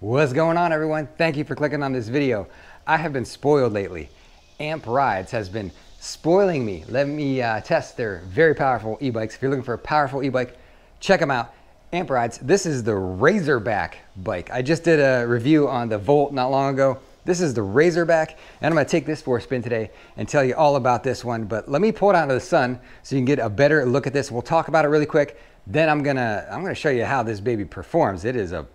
What's going on everyone? Thank you for clicking on this video. I have been spoiled lately. Amp Rides has been spoiling me. Let me uh, test their very powerful e-bikes. If you're looking for a powerful e-bike, check them out. Amp Rides, this is the Razorback bike. I just did a review on the Volt not long ago. This is the Razorback, and I'm gonna take this for a spin today and tell you all about this one. But let me pull it out into the sun so you can get a better look at this. We'll talk about it really quick. Then I'm gonna, I'm gonna show you how this baby performs. It is a,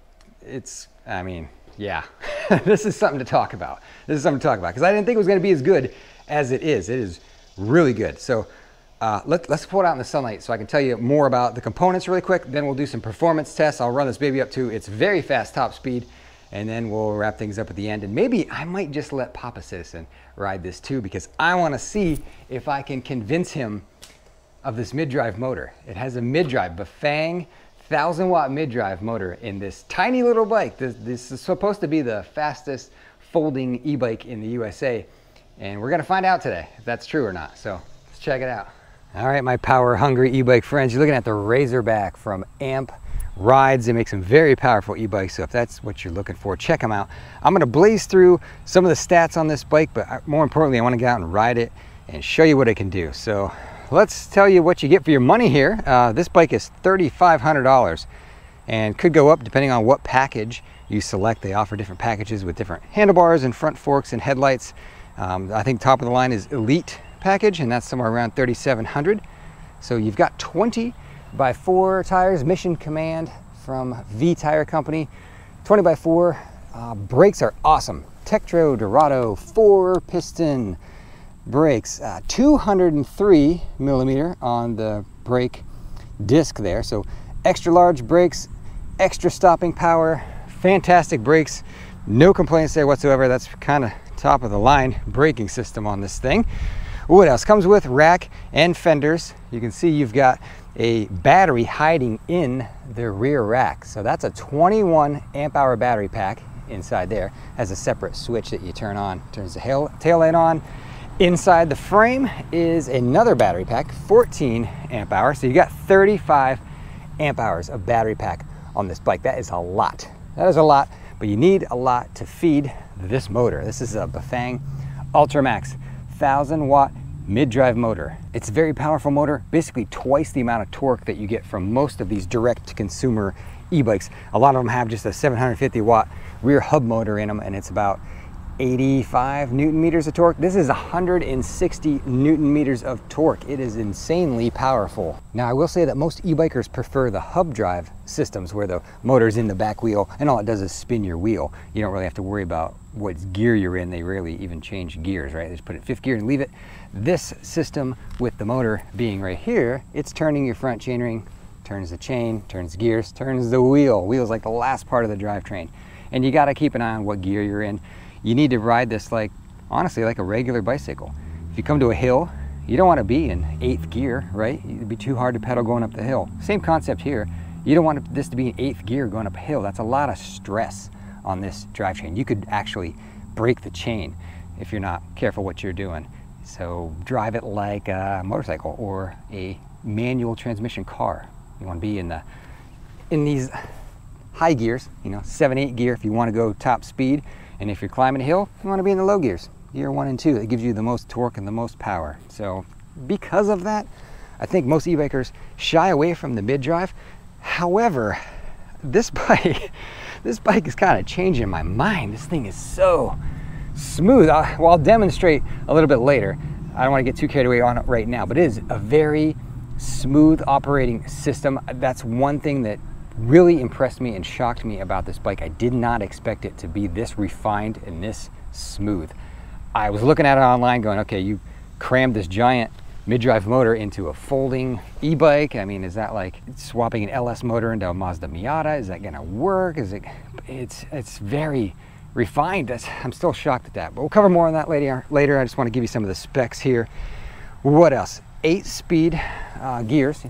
it's I mean, yeah, this is something to talk about. This is something to talk about because I didn't think it was going to be as good as it is. It is really good. So uh, let, us pull it out in the sunlight so I can tell you more about the components really quick. Then we'll do some performance tests. I'll run this baby up to its very fast top speed and then we'll wrap things up at the end. And maybe I might just let Papa Citizen ride this too because I want to see if I can convince him of this mid-drive motor. It has a mid-drive, Bafang 1000 watt mid-drive motor in this tiny little bike. This, this is supposed to be the fastest folding e-bike in the USA. And we're gonna find out today if that's true or not. So let's check it out. All right, my power hungry e-bike friends, you're looking at the Razorback from AMP Rides. They make some very powerful e-bikes. So if that's what you're looking for, check them out. I'm gonna blaze through some of the stats on this bike, but uh, more importantly, I wanna get out and ride it and show you what it can do. So let's tell you what you get for your money here. Uh, this bike is $3,500 and could go up depending on what package you select. They offer different packages with different handlebars and front forks and headlights. Um, I think top of the line is Elite package and that's somewhere around 3,700. So you've got 20 by 4 tires, Mission Command from Vee Tire Company. 20 by 4 uh, brakes are awesome. Tektro Dorado 4 piston brakes. Uh, 203 millimeter on the brake disc there. So extra large brakes, extra stopping power, fantastic brakes. No complaints there whatsoever. That's kind of top of the line braking system on this thing. What else? Comes with rack and fenders. You can see you've got a battery hiding in the rear rack. So that's a 21 amp hour battery pack inside there. Has a separate switch that you turn on. Turns the tail light on Inside the frame is another battery pack, 14 amp hours. So you got 35 amp hours of battery pack on this bike. That is a lot. That is a lot, but you need a lot to feed this motor. This is a Bafang Ultramax 1000 watt mid-drive motor. It's a very powerful motor, basically twice the amount of torque that you get from most of these direct-to-consumer e-bikes. A lot of them have just a 750 watt rear hub motor in them and it's about 85 newton meters of torque. This is 160 newton meters of torque. It is insanely powerful. Now I will say that most e-bikers prefer the hub drive systems where the motor's in the back wheel and all it does is spin your wheel. You don't really have to worry about what gear you're in. They rarely even change gears, right? They just put it fifth gear and leave it. This system with the motor being right here, it's turning your front chainring, turns the chain, turns gears, turns the wheel. Wheel's like the last part of the drivetrain. And you gotta keep an eye on what gear you're in you need to ride this like, honestly, like a regular bicycle. If you come to a hill, you don't want to be in eighth gear, right? It'd be too hard to pedal going up the hill. Same concept here. You don't want this to be in eighth gear going up a hill. That's a lot of stress on this drivetrain. You could actually break the chain if you're not careful what you're doing. So drive it like a motorcycle or a manual transmission car. You want to be in the in these high gears, you know, seven, eight gear if you want to go top speed. And if you're climbing a hill, you want to be in the low gears, gear one and two. It gives you the most torque and the most power. So because of that, I think most e-bikers shy away from the mid-drive. However, this bike, this bike is kind of changing my mind. This thing is so smooth. I'll, well, I'll demonstrate a little bit later. I don't want to get too carried away on it right now, but it is a very smooth operating system. That's one thing that really impressed me and shocked me about this bike. I did not expect it to be this refined and this smooth. I was looking at it online going, okay, you crammed this giant mid-drive motor into a folding e-bike. I mean, is that like swapping an LS motor into a Mazda Miata? Is that gonna work? Is it, it's, it's very refined. That's, I'm still shocked at that, but we'll cover more on that later. later. I just wanna give you some of the specs here. What else? Eight speed uh, gears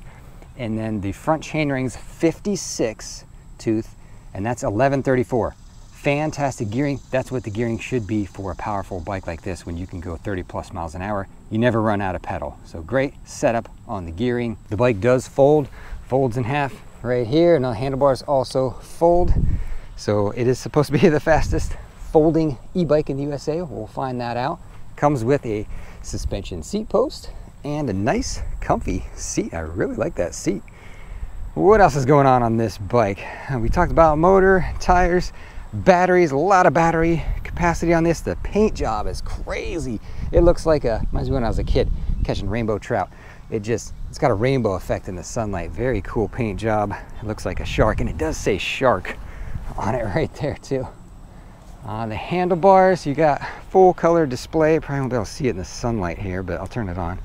and then the front chainring's 56 tooth, and that's 1134. Fantastic gearing. That's what the gearing should be for a powerful bike like this when you can go 30 plus miles an hour. You never run out of pedal. So great setup on the gearing. The bike does fold, folds in half right here, and the handlebars also fold. So it is supposed to be the fastest folding e-bike in the USA. We'll find that out. Comes with a suspension seat post and a nice comfy seat. I really like that seat. What else is going on on this bike? Uh, we talked about motor, tires, batteries, a lot of battery capacity on this. The paint job is crazy. It looks like a, reminds me when I was a kid catching rainbow trout. It just, it's got a rainbow effect in the sunlight. Very cool paint job. It looks like a shark and it does say shark on it right there too. On the handlebars, you got full color display. Probably won't be able to see it in the sunlight here, but I'll turn it on.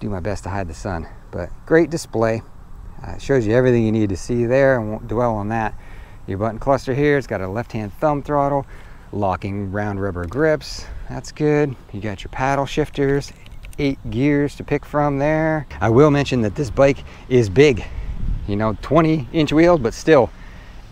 Do my best to hide the sun, but great display. Uh, shows you everything you need to see there. I won't dwell on that. Your button cluster here, it's got a left-hand thumb throttle, locking round rubber grips. That's good. You got your paddle shifters, eight gears to pick from there. I will mention that this bike is big, you know, 20 inch wheels, but still,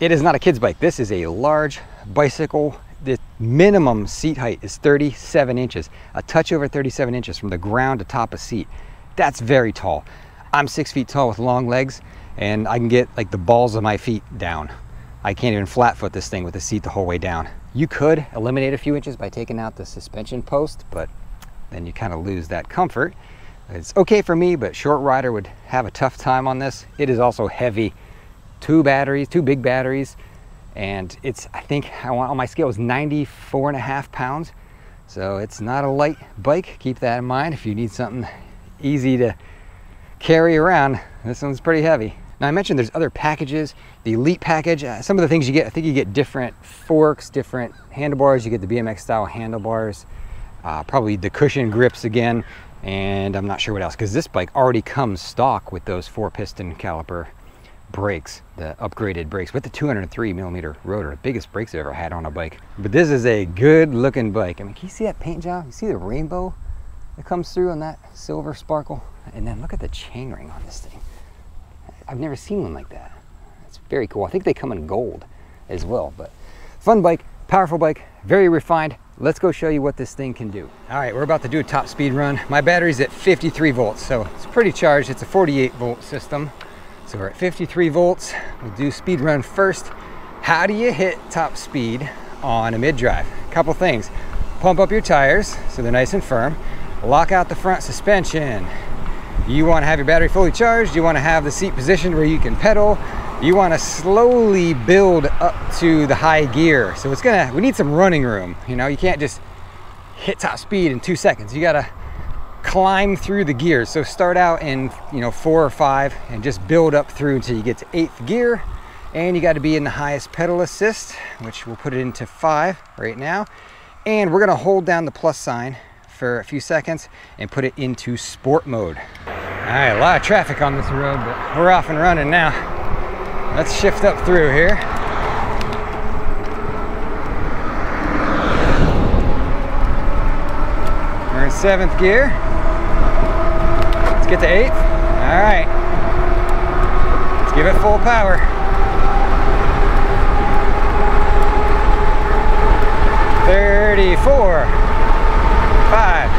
it is not a kid's bike. This is a large bicycle. The minimum seat height is 37 inches, a touch over 37 inches from the ground to top of seat. That's very tall. I'm six feet tall with long legs and I can get like the balls of my feet down. I can't even flat foot this thing with the seat the whole way down. You could eliminate a few inches by taking out the suspension post, but then you kind of lose that comfort. It's okay for me, but short rider would have a tough time on this. It is also heavy. Two batteries, two big batteries, and it's, I think on my scale is 94 and a half pounds. So it's not a light bike. Keep that in mind if you need something easy to carry around. This one's pretty heavy. Now I mentioned there's other packages. The Elite package, uh, some of the things you get, I think you get different forks, different handlebars. You get the BMX style handlebars uh, probably the cushion grips again, and I'm not sure what else, because this bike already comes stock with those four piston caliper brakes, the upgraded brakes with the 203 millimeter rotor, the biggest brakes I've ever had on a bike. But this is a good looking bike. I mean, can you see that paint job? You see the rainbow that comes through on that silver sparkle? And then look at the chainring on this thing. I've never seen one like that. It's very cool. I think they come in gold as well, but fun bike, powerful bike, very refined, let's go show you what this thing can do. All right, we're about to do a top speed run. My battery's at 53 volts, so it's pretty charged. It's a 48 volt system. So we're at 53 volts. We'll do speed run first. How do you hit top speed on a mid drive? Couple things. Pump up your tires so they're nice and firm. Lock out the front suspension. You want to have your battery fully charged. You want to have the seat positioned where you can pedal you want to slowly build up to the high gear. So it's gonna, we need some running room. You know, you can't just hit top speed in two seconds. You gotta climb through the gears. So start out in, you know, four or five and just build up through until you get to eighth gear. And you gotta be in the highest pedal assist, which we'll put it into five right now. And we're gonna hold down the plus sign for a few seconds and put it into sport mode. All right, a lot of traffic on this road, but we're off and running now. Let's shift up through here. We're in seventh gear. Let's get to eighth. All right. Let's give it full power. Thirty-four, five,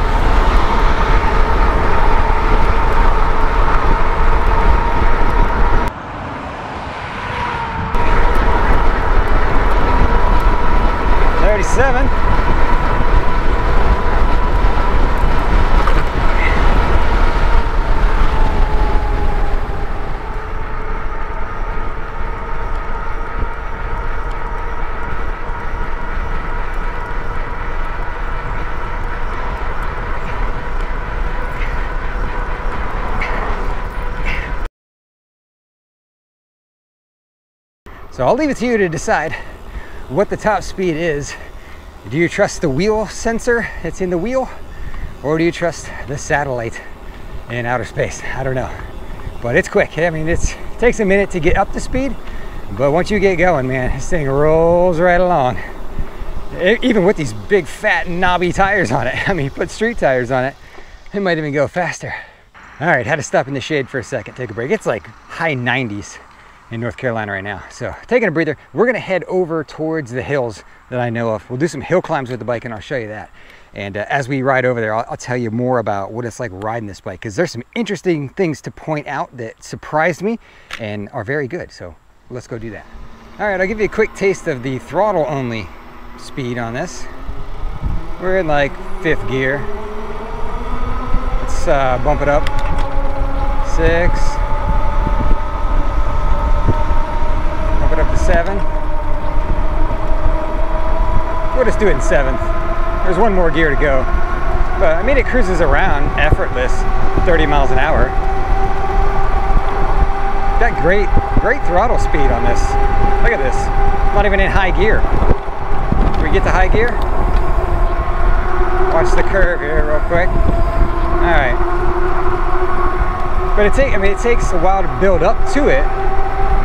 37. So I'll leave it to you to decide what the top speed is do you trust the wheel sensor that's in the wheel or do you trust the satellite in outer space? I don't know, but it's quick. I mean, it takes a minute to get up to speed, but once you get going, man, this thing rolls right along. Even with these big fat knobby tires on it. I mean, put street tires on it, it might even go faster. All right, had to stop in the shade for a second, take a break. It's like high 90s in North Carolina right now. So taking a breather, we're gonna head over towards the hills that I know of. We'll do some hill climbs with the bike and I'll show you that. And uh, as we ride over there, I'll, I'll, tell you more about what it's like riding this bike because there's some interesting things to point out that surprised me and are very good. So let's go do that. All right, I'll give you a quick taste of the throttle only speed on this. We're in like fifth gear. Let's uh, bump it up. Six. Bump it up to seven. We'll just do it in seventh. There's one more gear to go. But I mean, it cruises around effortless, 30 miles an hour. Got great, great throttle speed on this. Look at this. Not even in high gear. Can we get to high gear? Watch the curve here real quick. All right. But it takes, I mean, it takes a while to build up to it.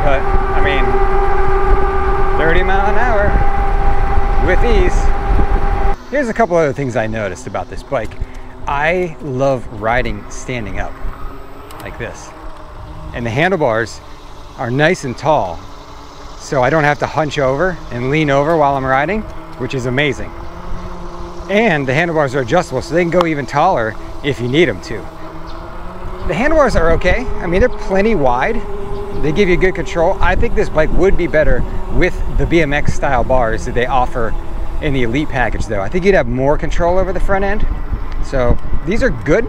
But I mean, 30 mile an hour with ease. Here's a couple other things I noticed about this bike. I love riding standing up like this and the handlebars are nice and tall so I don't have to hunch over and lean over while I'm riding which is amazing and the handlebars are adjustable so they can go even taller if you need them to the handlebars are okay I mean they're plenty wide they give you good control I think this bike would be better with the BMX style bars that they offer in the Elite package though I think you'd have more control over the front end so these are good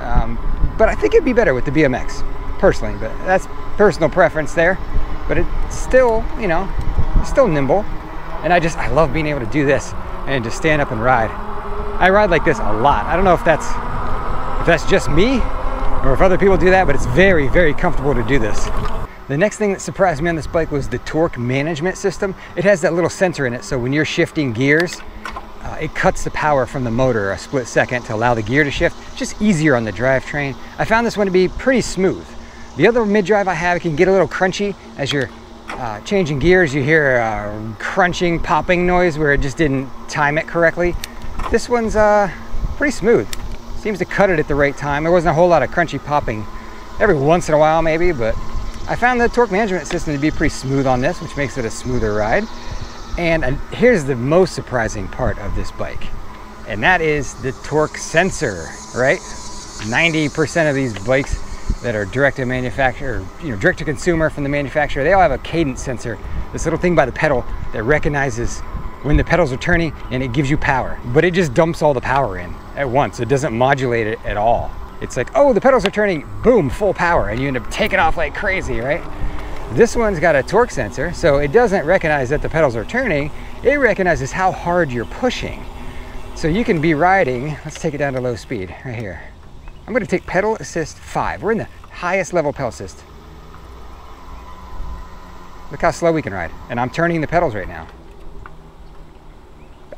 um, but I think it'd be better with the BMX personally, but that's personal preference there. But it's still, you know, still nimble. And I just, I love being able to do this and just stand up and ride. I ride like this a lot. I don't know if that's, if that's just me or if other people do that, but it's very, very comfortable to do this. The next thing that surprised me on this bike was the torque management system. It has that little sensor in it, so when you're shifting gears, uh, it cuts the power from the motor a split second to allow the gear to shift. Just easier on the drivetrain. I found this one to be pretty smooth. The other mid-drive I have, can get a little crunchy as you're uh, changing gears. You hear a crunching, popping noise where it just didn't time it correctly. This one's uh, pretty smooth. Seems to cut it at the right time. There wasn't a whole lot of crunchy popping every once in a while maybe, but I found the torque management system to be pretty smooth on this, which makes it a smoother ride. And uh, here's the most surprising part of this bike, and that is the torque sensor, right? 90% of these bikes that are direct to manufacturer, you know, direct to consumer from the manufacturer, they all have a cadence sensor, this little thing by the pedal that recognizes when the pedals are turning and it gives you power. But it just dumps all the power in at once. It doesn't modulate it at all. It's like, oh, the pedals are turning, boom, full power, and you end up taking off like crazy, right? This one's got a torque sensor, so it doesn't recognize that the pedals are turning, it recognizes how hard you're pushing. So you can be riding, let's take it down to low speed, right here. I'm gonna take pedal assist five. We're in the highest level pedal assist. Look how slow we can ride. And I'm turning the pedals right now.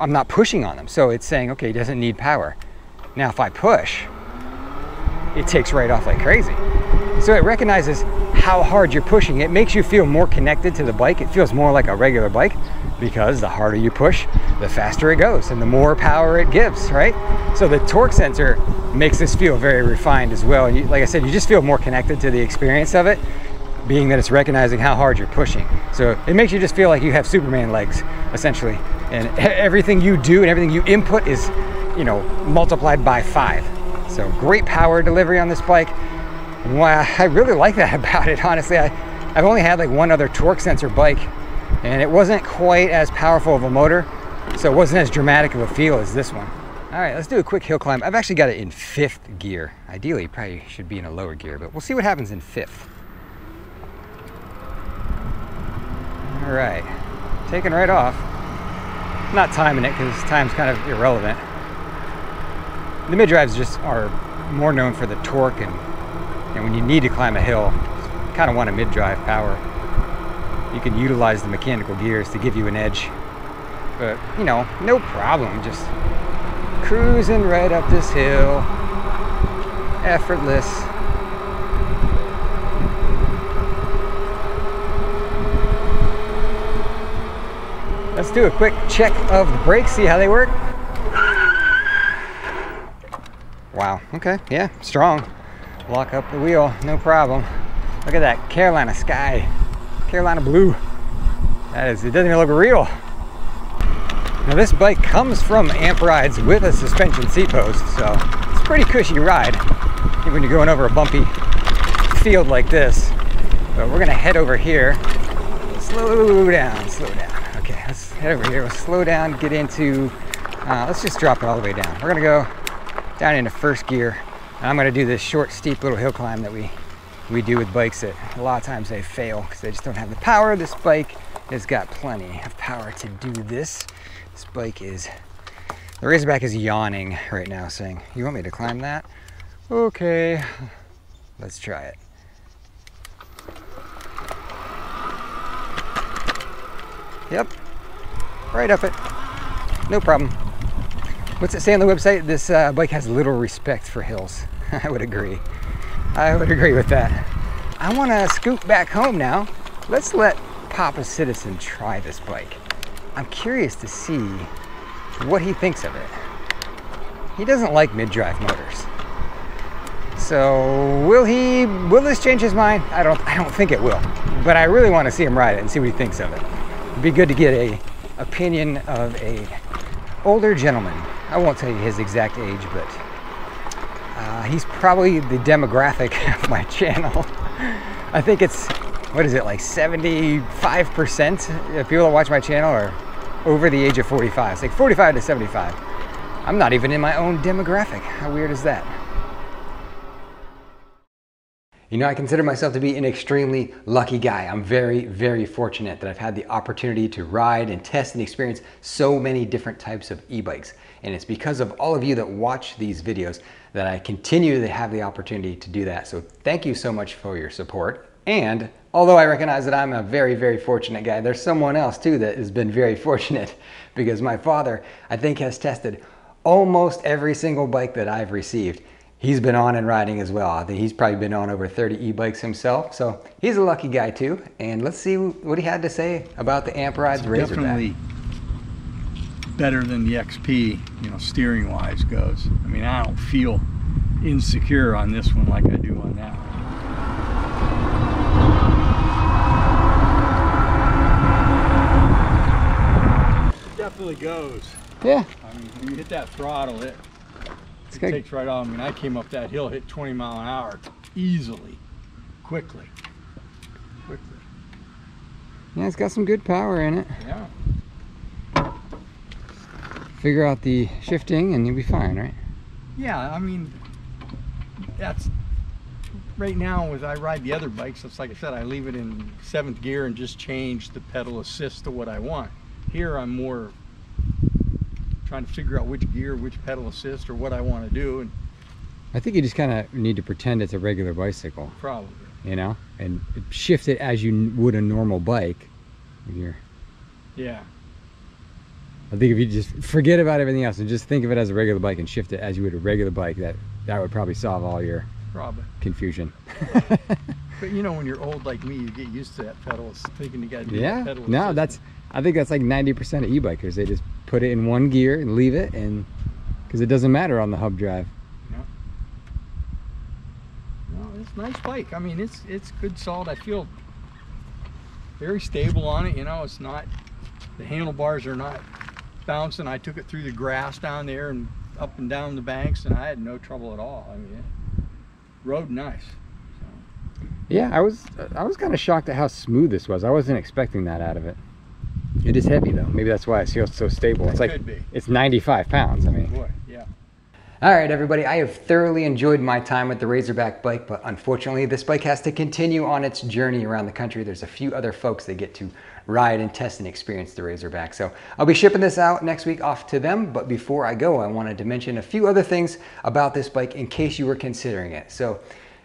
I'm not pushing on them. So it's saying, okay, it doesn't need power. Now if I push, it takes right off like crazy. So it recognizes how hard you're pushing. It makes you feel more connected to the bike. It feels more like a regular bike because the harder you push, the faster it goes and the more power it gives, right? So the torque sensor makes this feel very refined as well. And you, like I said, you just feel more connected to the experience of it, being that it's recognizing how hard you're pushing. So it makes you just feel like you have Superman legs, essentially. And everything you do and everything you input is, you know, multiplied by five. So great power delivery on this bike. Wow, I really like that about it, honestly. I, I've only had like one other torque sensor bike and it wasn't quite as powerful of a motor, so it wasn't as dramatic of a feel as this one. All right, let's do a quick hill climb. I've actually got it in fifth gear. Ideally, probably should be in a lower gear, but we'll see what happens in fifth. All right, taking right off. not timing it because time's kind of irrelevant. The mid-drives just are more known for the torque and, and when you need to climb a hill, kind of want a mid-drive power you can utilize the mechanical gears to give you an edge. But, you know, no problem. Just cruising right up this hill. Effortless. Let's do a quick check of the brakes, see how they work. Wow, okay, yeah, strong. Lock up the wheel, no problem. Look at that Carolina sky. Carolina blue. That is, it doesn't even look real. Now this bike comes from Amp Rides with a suspension seat post, so it's a pretty cushy ride when you're going over a bumpy field like this. But we're gonna head over here, slow down, slow down. Okay, let's head over here. Let's slow down, get into, uh, let's just drop it all the way down. We're gonna go down into first gear. And I'm gonna do this short, steep little hill climb that we, we do with bikes that a lot of times they fail because they just don't have the power. This bike has got plenty of power to do this. This bike is, the Razorback is yawning right now saying, you want me to climb that? Okay, let's try it. Yep, right up it. No problem. What's it say on the website? This uh, bike has little respect for hills. I would agree. I would agree with that. I want to scoot back home now. Let's let Papa Citizen try this bike. I'm curious to see what he thinks of it. He doesn't like mid-drive motors. So will he, will this change his mind? I don't, I don't think it will, but I really want to see him ride it and see what he thinks of it. It'd be good to get a opinion of a older gentleman. I won't tell you his exact age, but uh, he's probably the demographic of my channel. I think it's, what is it, like 75% of people that watch my channel are over the age of 45. It's like 45 to 75. I'm not even in my own demographic. How weird is that? You know, I consider myself to be an extremely lucky guy. I'm very, very fortunate that I've had the opportunity to ride and test and experience so many different types of e-bikes. And it's because of all of you that watch these videos that I continue to have the opportunity to do that. So thank you so much for your support. And although I recognize that I'm a very, very fortunate guy, there's someone else too that has been very fortunate because my father, I think, has tested almost every single bike that I've received he's been on and riding as well. I think he's probably been on over 30 e-bikes himself. So he's a lucky guy too. And let's see what he had to say about the Amp Rides Razorback. Definitely better than the XP, you know, steering wise goes. I mean, I don't feel insecure on this one like I do on that one. definitely goes. Yeah. I mean, when you hit that throttle, it it takes right off. I mean, I came up that hill, hit 20 mile an hour easily, quickly, quickly. Yeah, it's got some good power in it. Yeah. Figure out the shifting and you'll be fine, right? Yeah, I mean, that's right now as I ride the other bikes, it's like I said, I leave it in seventh gear and just change the pedal assist to what I want. Here I'm more trying to figure out which gear, which pedal assist, or what I want to do. And I think you just kind of need to pretend it's a regular bicycle. Probably. You know, and shift it as you would a normal bike. You're, yeah. I think if you just forget about everything else and just think of it as a regular bike and shift it as you would a regular bike, that that would probably solve all your probably confusion. but you know, when you're old like me, you get used to that pedal, thinking you got to do yeah. pedal. No, that's I think that's like 90% of e-bikers. They just put it in one gear and leave it and because it doesn't matter on the hub drive. No. No, it's nice bike. I mean, it's it's good solid. I feel very stable on it. You know, it's not the handlebars are not bouncing. I took it through the grass down there and up and down the banks, and I had no trouble at all. I mean, rode nice. Yeah, I was I was kind of shocked at how smooth this was. I wasn't expecting that out of it. It is heavy though. Maybe that's why it feels so stable. It's like it's 95 pounds. I mean. Boy. All right, everybody. I have thoroughly enjoyed my time with the Razorback bike, but unfortunately, this bike has to continue on its journey around the country. There's a few other folks that get to ride and test and experience the Razorback. So I'll be shipping this out next week off to them. But before I go, I wanted to mention a few other things about this bike in case you were considering it. So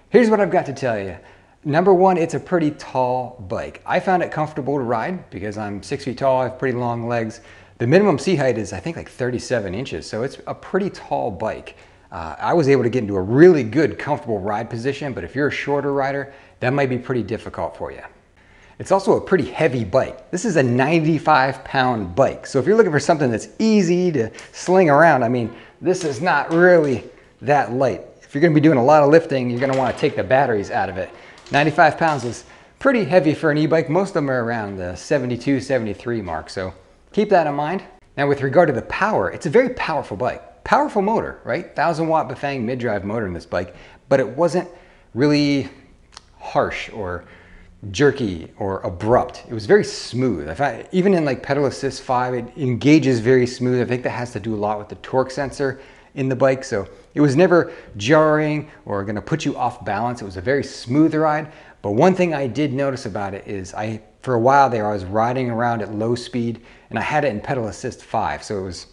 here's what I've got to tell you. Number one, it's a pretty tall bike. I found it comfortable to ride because I'm six feet tall, I have pretty long legs. The minimum seat height is I think like 37 inches, so it's a pretty tall bike. Uh, I was able to get into a really good, comfortable ride position, but if you're a shorter rider, that might be pretty difficult for you. It's also a pretty heavy bike. This is a 95 pound bike. So if you're looking for something that's easy to sling around, I mean, this is not really that light. If you're gonna be doing a lot of lifting, you're gonna wanna take the batteries out of it. 95 pounds is pretty heavy for an e-bike. Most of them are around the 72, 73 mark. So keep that in mind. Now with regard to the power, it's a very powerful bike. Powerful motor, right? 1000 watt Bafang mid-drive motor in this bike, but it wasn't really harsh or jerky or abrupt. It was very smooth. I find, even in like pedal assist 5, it engages very smooth. I think that has to do a lot with the torque sensor in the bike. So it was never jarring or gonna put you off balance. It was a very smooth ride. But one thing I did notice about it is I, for a while there, I was riding around at low speed and I had it in pedal assist 5. So it was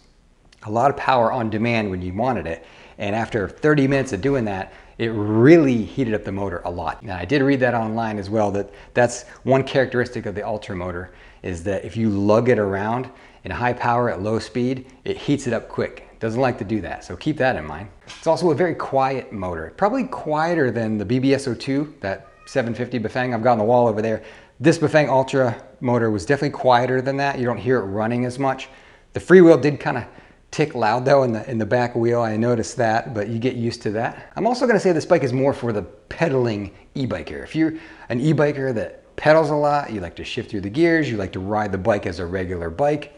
a lot of power on demand when you wanted it. And after 30 minutes of doing that, it really heated up the motor a lot. Now I did read that online as well, that that's one characteristic of the Ultra motor is that if you lug it around in high power at low speed, it heats it up quick. Doesn't like to do that, so keep that in mind. It's also a very quiet motor, probably quieter than the BBS02, that 750 Bafang I've got on the wall over there. This Bafang Ultra motor was definitely quieter than that. You don't hear it running as much. The freewheel did kind of tick loud though in the, in the back wheel. I noticed that, but you get used to that. I'm also gonna say this bike is more for the pedaling e-biker. If you're an e-biker that pedals a lot, you like to shift through the gears, you like to ride the bike as a regular bike,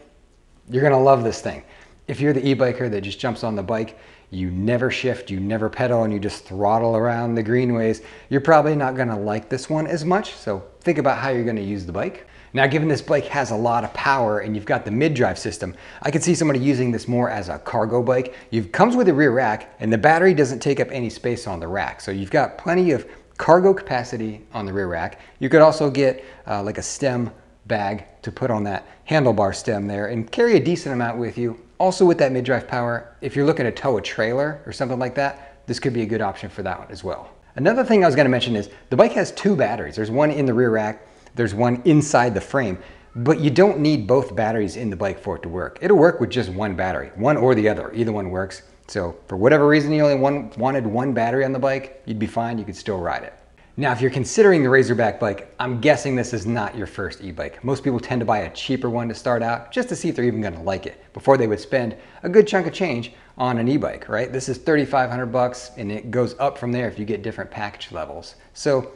you're gonna love this thing. If you're the e-biker that just jumps on the bike, you never shift, you never pedal, and you just throttle around the greenways, you're probably not gonna like this one as much. So think about how you're gonna use the bike. Now, given this bike has a lot of power and you've got the mid-drive system, I could see somebody using this more as a cargo bike. It comes with a rear rack and the battery doesn't take up any space on the rack. So you've got plenty of cargo capacity on the rear rack. You could also get uh, like a stem bag to put on that handlebar stem there and carry a decent amount with you. Also with that mid-drive power, if you're looking to tow a trailer or something like that, this could be a good option for that one as well. Another thing I was gonna mention is the bike has two batteries. There's one in the rear rack there's one inside the frame, but you don't need both batteries in the bike for it to work. It'll work with just one battery, one or the other, either one works. So for whatever reason you only one, wanted one battery on the bike, you'd be fine, you could still ride it. Now, if you're considering the Razorback bike, I'm guessing this is not your first e-bike. Most people tend to buy a cheaper one to start out just to see if they're even gonna like it before they would spend a good chunk of change on an e-bike, right? This is 3,500 bucks and it goes up from there if you get different package levels. So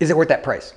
is it worth that price?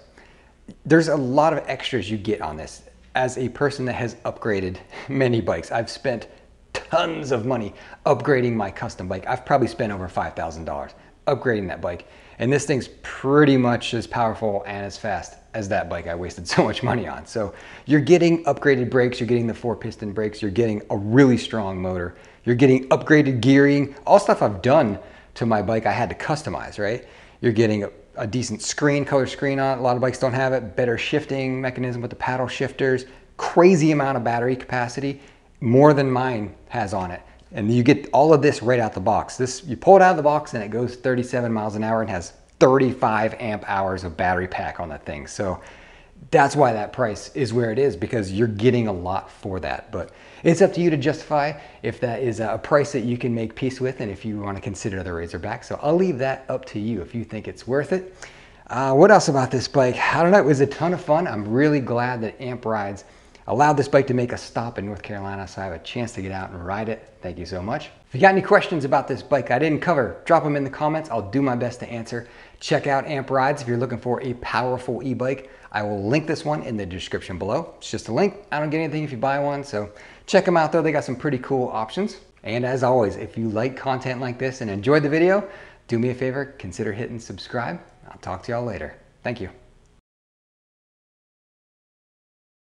there's a lot of extras you get on this. As a person that has upgraded many bikes, I've spent tons of money upgrading my custom bike. I've probably spent over $5,000 upgrading that bike. And this thing's pretty much as powerful and as fast as that bike I wasted so much money on. So you're getting upgraded brakes, you're getting the four piston brakes, you're getting a really strong motor, you're getting upgraded gearing, all stuff I've done to my bike I had to customize, right? You're getting a decent screen, color screen on it. A lot of bikes don't have it. Better shifting mechanism with the paddle shifters. Crazy amount of battery capacity, more than mine has on it. And you get all of this right out the box. This You pull it out of the box and it goes 37 miles an hour and has 35 amp hours of battery pack on that thing. So that's why that price is where it is because you're getting a lot for that. But it's up to you to justify if that is a price that you can make peace with and if you want to consider the Razorback. So I'll leave that up to you if you think it's worth it. Uh, what else about this bike? I don't know. It was a ton of fun. I'm really glad that Amp Rides allowed this bike to make a stop in North Carolina so I have a chance to get out and ride it. Thank you so much. If you got any questions about this bike I didn't cover, drop them in the comments. I'll do my best to answer. Check out Amp Rides if you're looking for a powerful e-bike. I will link this one in the description below. It's just a link. I don't get anything if you buy one, so check them out though. They got some pretty cool options. And as always, if you like content like this and enjoyed the video, do me a favor, consider hitting subscribe. I'll talk to y'all later. Thank you.